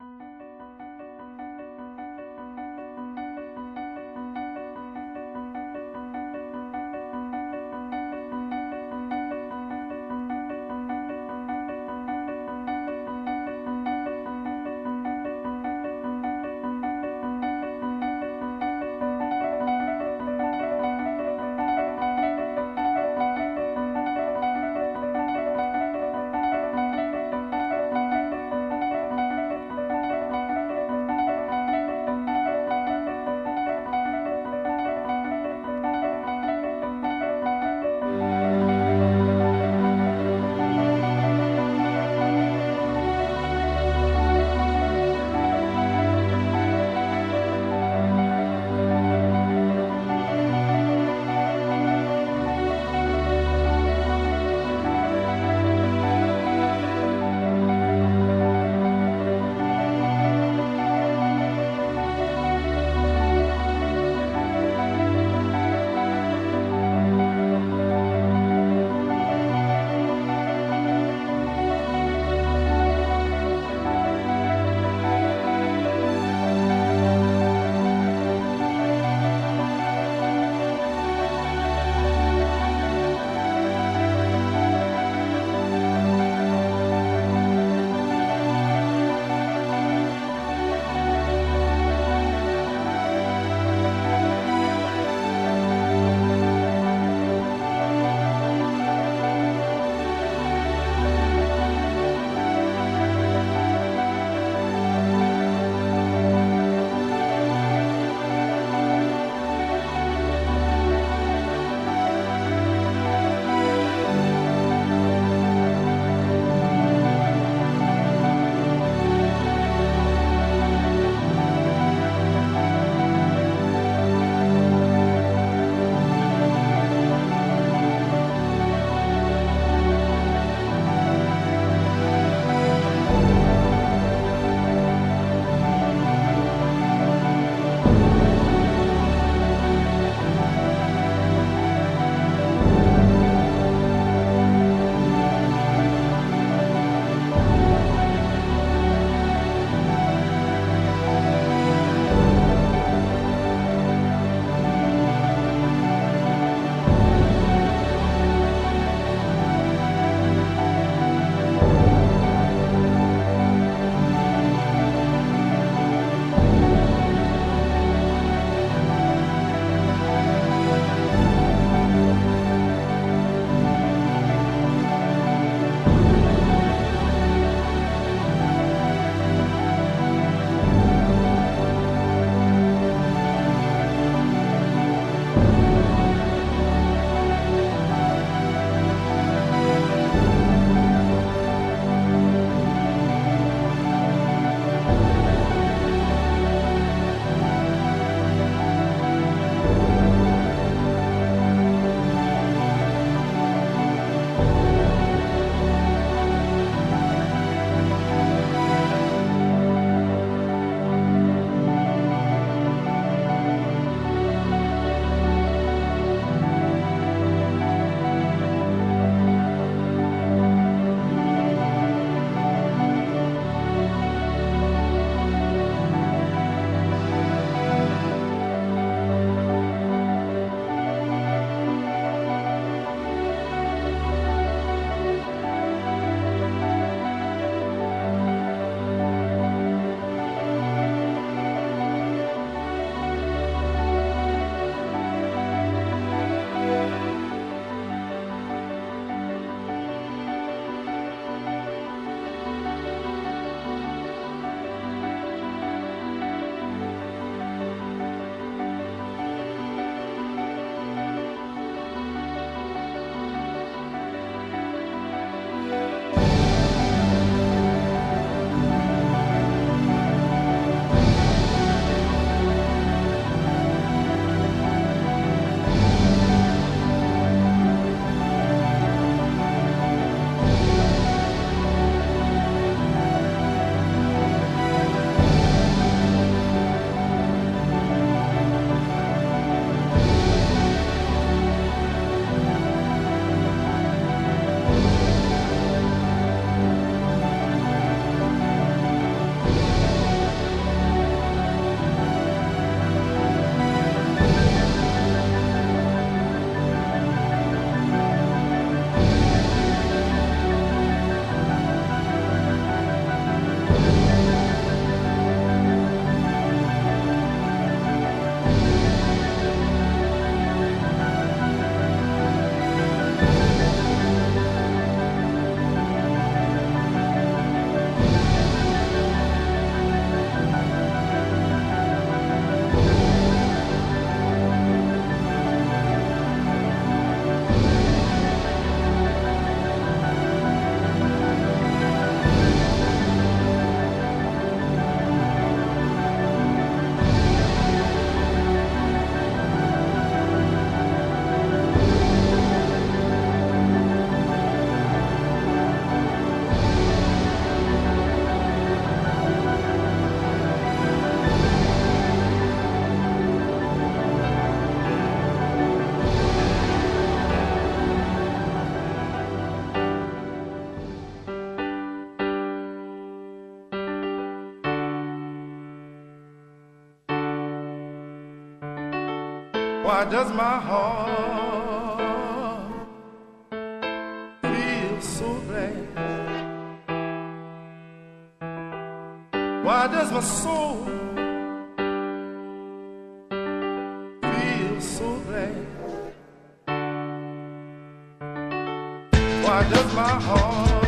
Bye. Why does my heart feel so glad? Why does my soul feel so glad? Why does my heart